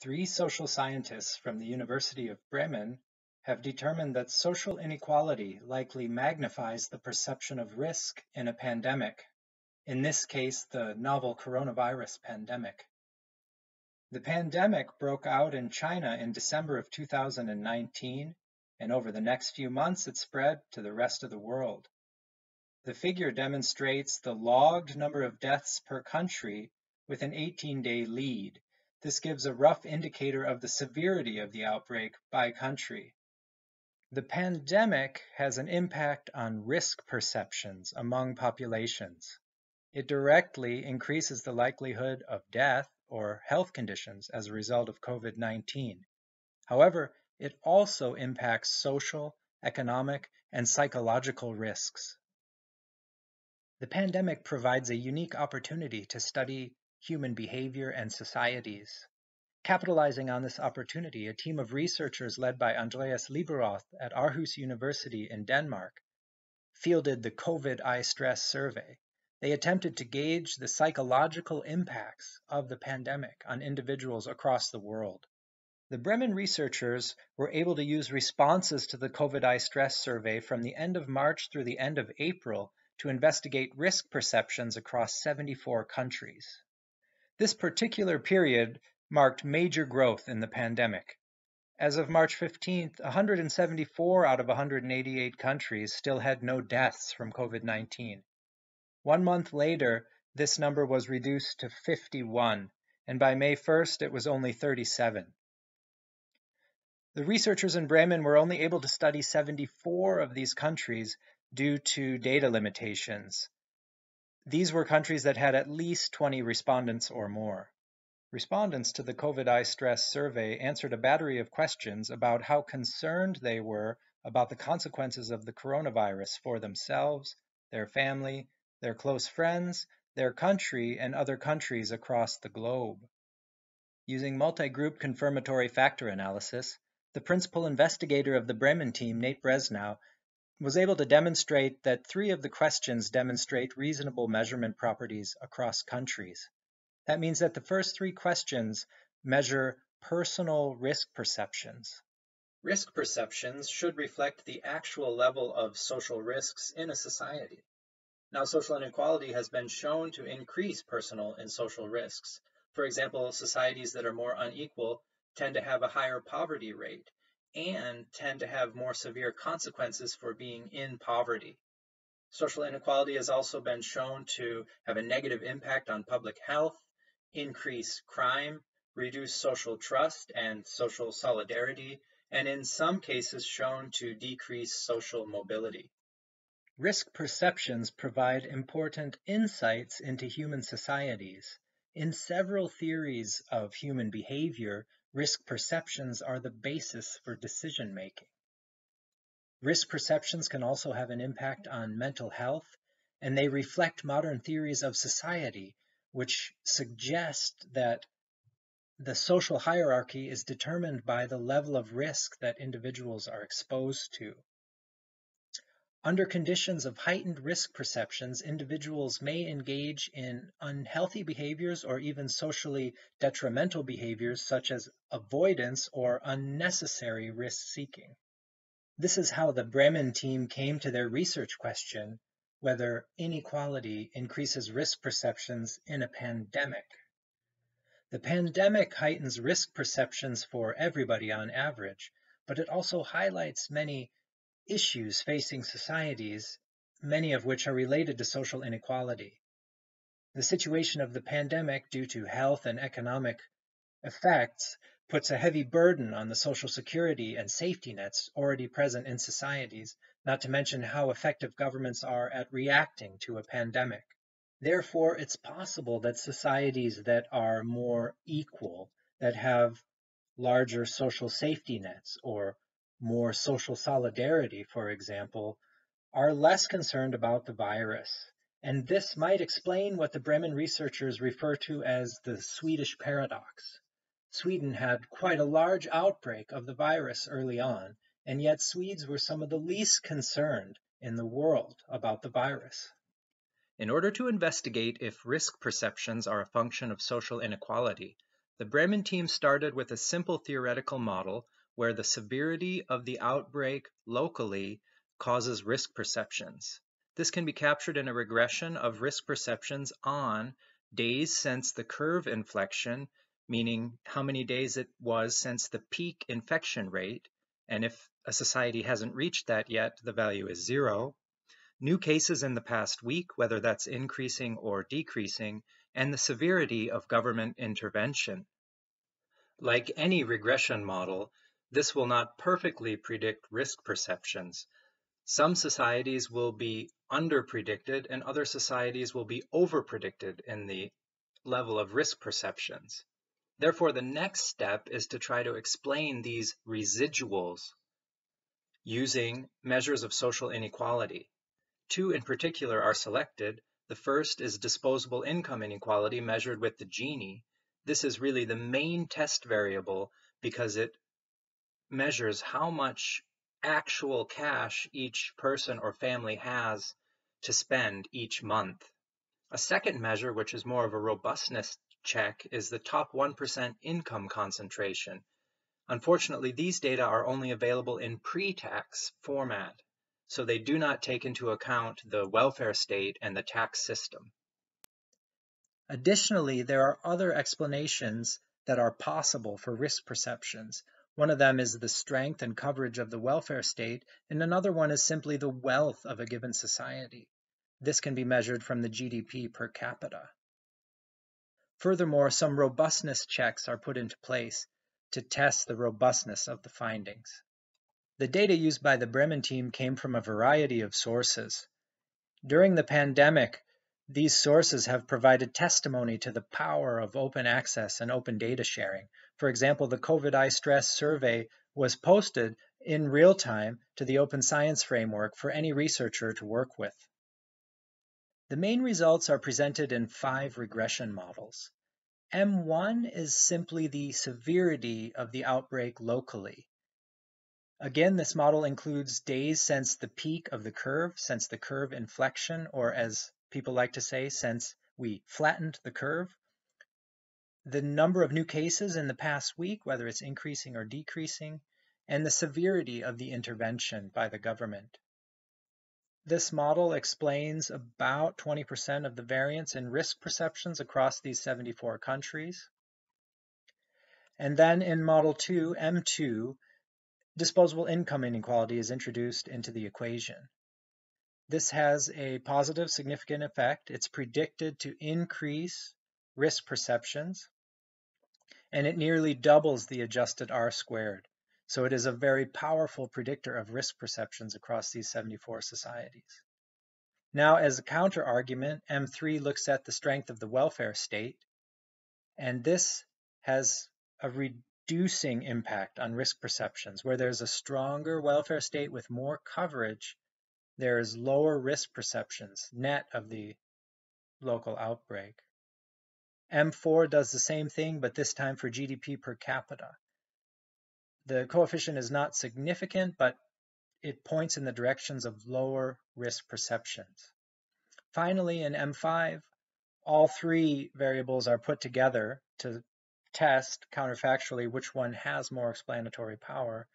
Three social scientists from the University of Bremen have determined that social inequality likely magnifies the perception of risk in a pandemic, in this case the novel coronavirus pandemic. The pandemic broke out in China in December of 2019, and over the next few months it spread to the rest of the world. The figure demonstrates the logged number of deaths per country with an 18-day lead. This gives a rough indicator of the severity of the outbreak by country. The pandemic has an impact on risk perceptions among populations. It directly increases the likelihood of death or health conditions as a result of COVID-19. However, it also impacts social, economic, and psychological risks. The pandemic provides a unique opportunity to study human behavior and societies. Capitalizing on this opportunity, a team of researchers led by Andreas Lieberoth at Aarhus University in Denmark fielded the COVIDiSTRESS survey. They attempted to gauge the psychological impacts of the pandemic on individuals across the world. The Bremen researchers were able to use responses to the COVIDiSTRESS survey from the end of March through the end of April to investigate risk perceptions across 74 countries. This particular period marked major growth in the pandemic. As of March 15th, 174 out of 188 countries still had no deaths from COVID 19. One month later, this number was reduced to 51, and by May 1st, it was only 37. The researchers in Bremen were only able to study 74 of these countries due to data limitations. These were countries that had at least 20 respondents or more. Respondents to the COVIDiSTRESS survey answered a battery of questions about how concerned they were about the consequences of the coronavirus for themselves, their family, their close friends, their country, and other countries across the globe. Using multi-group confirmatory factor analysis, the principal investigator of the Bremen team, Nate Breznau, was able to demonstrate that three of the questions demonstrate reasonable measurement properties across countries. That means that the first three questions measure personal risk perceptions. Risk perceptions should reflect the actual level of social risks in a society. Now, social inequality has been shown to increase personal and social risks. For example, societies that are more unequal tend to have a higher poverty rate and tend to have more severe consequences for being in poverty. Social inequality has also been shown to have a negative impact on public health increase crime, reduce social trust and social solidarity, and in some cases shown to decrease social mobility. Risk perceptions provide important insights into human societies. In several theories of human behavior, risk perceptions are the basis for decision making. Risk perceptions can also have an impact on mental health, and they reflect modern theories of society which suggest that the social hierarchy is determined by the level of risk that individuals are exposed to. Under conditions of heightened risk perceptions, individuals may engage in unhealthy behaviors or even socially detrimental behaviors such as avoidance or unnecessary risk seeking. This is how the Bremen team came to their research question whether inequality increases risk perceptions in a pandemic. The pandemic heightens risk perceptions for everybody on average, but it also highlights many issues facing societies, many of which are related to social inequality. The situation of the pandemic due to health and economic effects puts a heavy burden on the social security and safety nets already present in societies not to mention how effective governments are at reacting to a pandemic. Therefore, it's possible that societies that are more equal, that have larger social safety nets or more social solidarity, for example, are less concerned about the virus. And this might explain what the Bremen researchers refer to as the Swedish paradox. Sweden had quite a large outbreak of the virus early on, and yet Swedes were some of the least concerned in the world about the virus. In order to investigate if risk perceptions are a function of social inequality, The Bremen team started with a simple theoretical model where the severity of the outbreak locally causes risk perceptions. This can be captured in a regression of risk perceptions on days since the curve inflection, meaning how many days it was since the peak infection rate, and if a society hasn't reached that yet, the value is zero. New cases in the past week, whether that's increasing or decreasing, and the severity of government intervention. Like any regression model, this will not perfectly predict risk perceptions. Some societies will be under-predicted and other societies will be over-predicted in the level of risk perceptions. Therefore, the next step is to try to explain these residuals using measures of social inequality. Two in particular are selected. The first is disposable income inequality measured with the Gini. This is really the main test variable because it measures how much actual cash each person or family has to spend each month. A second measure, which is more of a robustness check, is the top 1% income concentration. Unfortunately, these data are only available in pre-tax format so they do not take into account the welfare state and the tax system. Additionally, there are other explanations that are possible for risk perceptions. One of them is the strength and coverage of the welfare state, and another one is simply the wealth of a given society. This can be measured from the GDP per capita. Furthermore, some robustness checks are put into place to test the robustness of the findings. The data used by the Bremen team came from a variety of sources. During the pandemic, these sources have provided testimony to the power of open access and open data sharing. For example, the COVIDiSTRESS survey was posted in real time to the Open Science Framework for any researcher to work with. The main results are presented in five regression models. M1 is simply the severity of the outbreak locally. Again, this model includes days since the peak of the curve, since the curve inflection, or as people like to say, since we flattened the curve. The number of new cases in the past week, whether it's increasing or decreasing, and the severity of the intervention by the government. This model explains about 20% of the variance in risk perceptions across these 74 countries. And then in Model 2, M2, disposable income inequality is introduced into the equation. This has a positive significant effect. It's predicted to increase risk perceptions, and it nearly doubles the adjusted R squared. So it is a very powerful predictor of risk perceptions across these 74 societies. Now, as a counter argument, M3 looks at the strength of the welfare state, and this has a reducing impact on risk perceptions. Where there's a stronger welfare state with more coverage, there is lower risk perceptions net of the local outbreak. M4 does the same thing, but this time for GDP per capita. The coefficient is not significant, but it points in the directions of lower risk perceptions. Finally, in M5, all three variables are put together to test counterfactually which one has more explanatory power,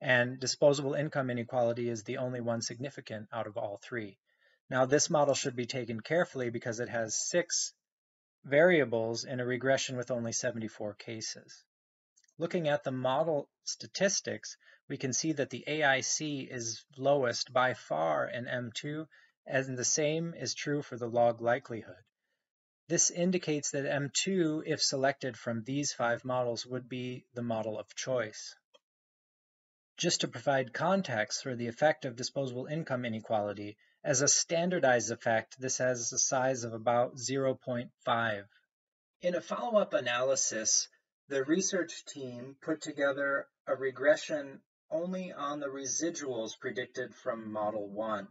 and disposable income inequality is the only one significant out of all three. Now this model should be taken carefully because it has six variables in a regression with only 74 cases. Looking at the model statistics, we can see that the AIC is lowest by far in M2, and the same is true for the log likelihood. This indicates that M2, if selected from these five models, would be the model of choice. Just to provide context for the effect of disposable income inequality, as a standardized effect, this has a size of about 0.5. In a follow-up analysis, the research team put together a regression only on the residuals predicted from Model 1.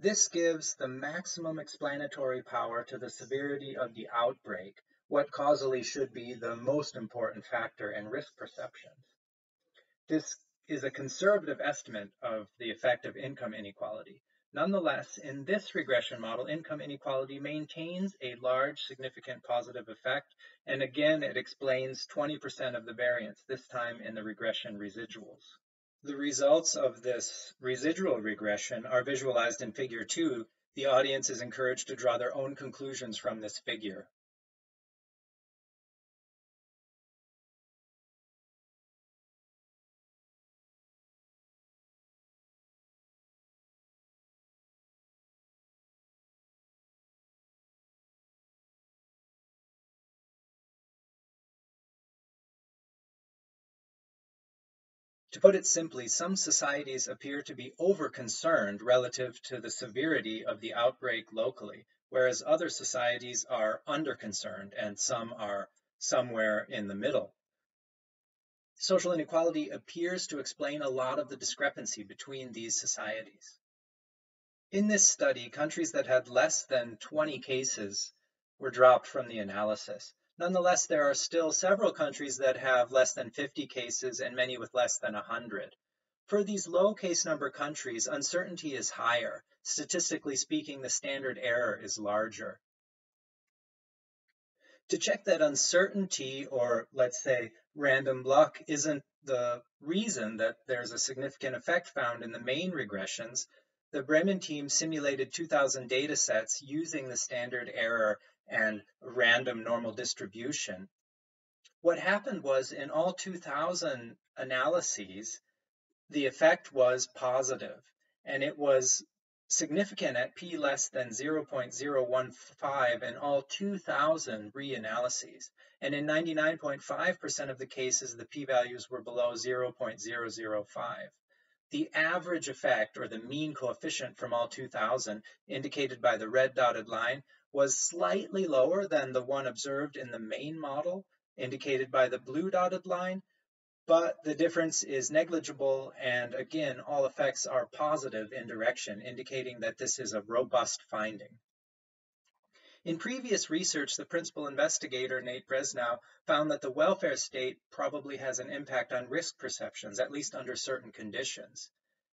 This gives the maximum explanatory power to the severity of the outbreak, what causally should be the most important factor in risk perceptions. This is a conservative estimate of the effect of income inequality. Nonetheless, in this regression model, income inequality maintains a large significant positive effect, and again, it explains 20% of the variance, this time in the regression residuals. The results of this residual regression are visualized in figure 2. The audience is encouraged to draw their own conclusions from this figure. To put it simply, some societies appear to be over-concerned relative to the severity of the outbreak locally, whereas other societies are under-concerned and some are somewhere in the middle. Social inequality appears to explain a lot of the discrepancy between these societies. In this study, countries that had less than 20 cases were dropped from the analysis. Nonetheless, there are still several countries that have less than 50 cases and many with less than 100. For these low case number countries, uncertainty is higher. Statistically speaking, the standard error is larger. To check that uncertainty, or let's say random luck, isn't the reason that there's a significant effect found in the main regressions, the Bremen team simulated 2,000 data sets using the standard error and random normal distribution. What happened was in all 2000 analyses, the effect was positive and it was significant at p less than 0.015 in all 2000 reanalyses. And in 99.5% of the cases, the p-values were below 0.005. The average effect, or the mean coefficient from all 2000, indicated by the red dotted line, was slightly lower than the one observed in the main model, indicated by the blue dotted line, but the difference is negligible and again, all effects are positive in direction, indicating that this is a robust finding. In previous research, the principal investigator, Nate Breznau, found that the welfare state probably has an impact on risk perceptions, at least under certain conditions.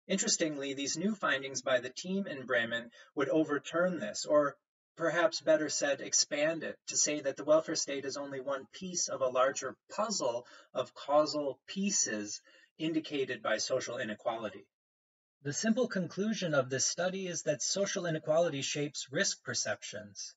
Interestingly, these new findings by the team in Bremen would overturn this, or perhaps better said, expand it to say that the welfare state is only one piece of a larger puzzle of causal pieces indicated by social inequality. The simple conclusion of this study is that social inequality shapes risk perceptions.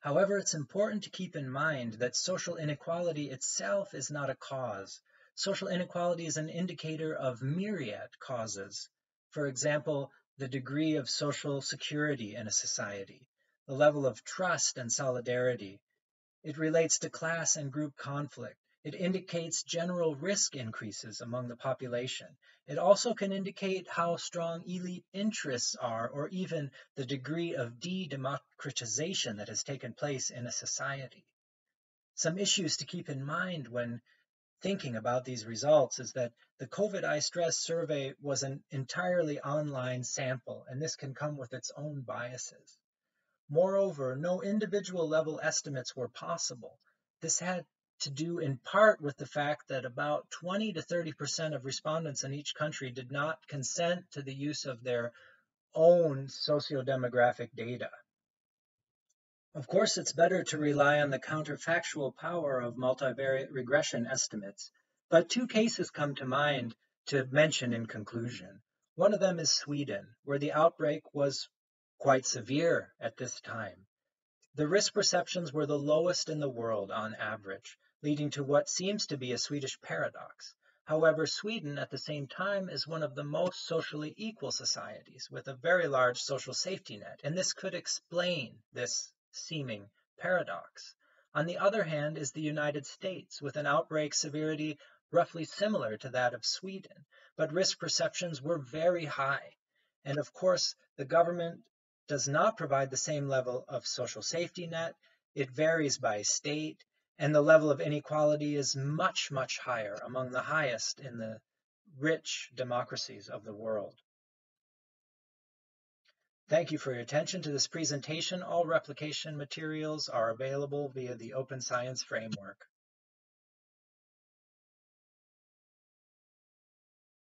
However, it's important to keep in mind that social inequality itself is not a cause. Social inequality is an indicator of myriad causes. For example, the degree of social security in a society, the level of trust and solidarity. It relates to class and group conflict. It indicates general risk increases among the population. It also can indicate how strong elite interests are, or even the degree of de-democratization that has taken place in a society. Some issues to keep in mind when thinking about these results is that the COVIDiSTRESS survey was an entirely online sample, and this can come with its own biases. Moreover, no individual level estimates were possible. This had to do in part with the fact that about 20 to 30% of respondents in each country did not consent to the use of their own socio-demographic data. Of course, it's better to rely on the counterfactual power of multivariate regression estimates, but two cases come to mind to mention in conclusion. One of them is Sweden, where the outbreak was quite severe at this time. The risk perceptions were the lowest in the world on average, leading to what seems to be a Swedish paradox. However, Sweden at the same time is one of the most socially equal societies with a very large social safety net, and this could explain this seeming paradox. On the other hand is the United States with an outbreak severity roughly similar to that of Sweden, but risk perceptions were very high. And of course, the government does not provide the same level of social safety net. It varies by state, and the level of inequality is much, much higher, among the highest in the rich democracies of the world. Thank you for your attention to this presentation. All replication materials are available via the Open Science Framework.